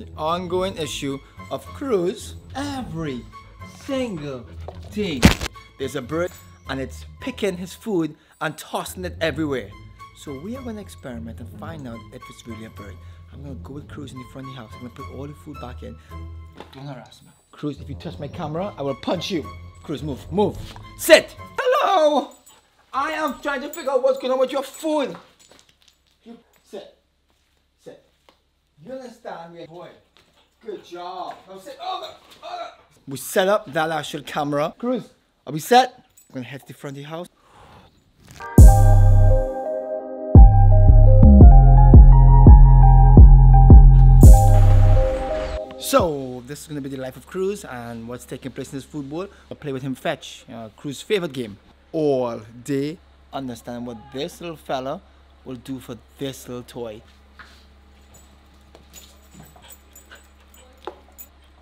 the ongoing issue of Cruz. Every single thing. There's a bird and it's picking his food and tossing it everywhere. So we are gonna experiment and find out if it's really a bird. I'm gonna go with Cruz in the front of the house. I'm gonna put all the food back in. Don't harass me. Cruz, if you touch my camera, I will punch you. Cruz, move, move. Sit! Hello! I am trying to figure out what's going on with your food. You. Sit. You understand me, boy? Good job. Now sit. Oh, oh. We set up that actual camera. Cruz, are we set? I'm gonna head to the front of the house. So this is gonna be the life of Cruz and what's taking place in this football. I'll play with him fetch, uh, Cruz's favorite game. All day, understand what this little fella will do for this little toy.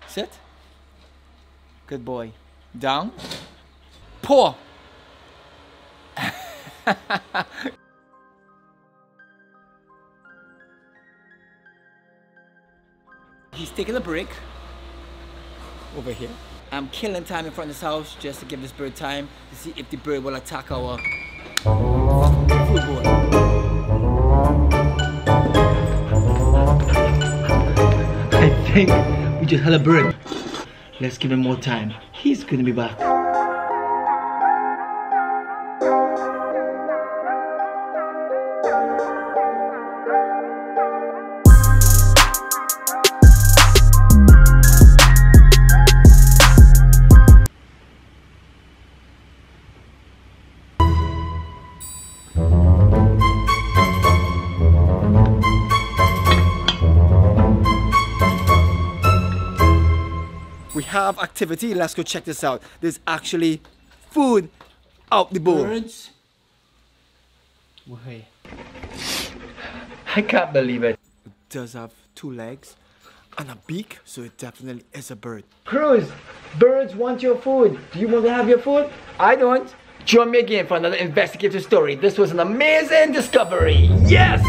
Sit. Good boy. Down. Paw. He's taking a break over here. I'm killing time in front of this house just to give this bird time to see if the bird will attack our football. I think Let's give him more time. He's gonna be back. We have activity. Let's go check this out. There's actually food out the bowl. Birds. Wait. I can't believe it. It does have two legs and a beak, so it definitely is a bird. Cruz, birds want your food. Do you want to have your food? I don't. Join me again for another investigative story. This was an amazing discovery. Yes!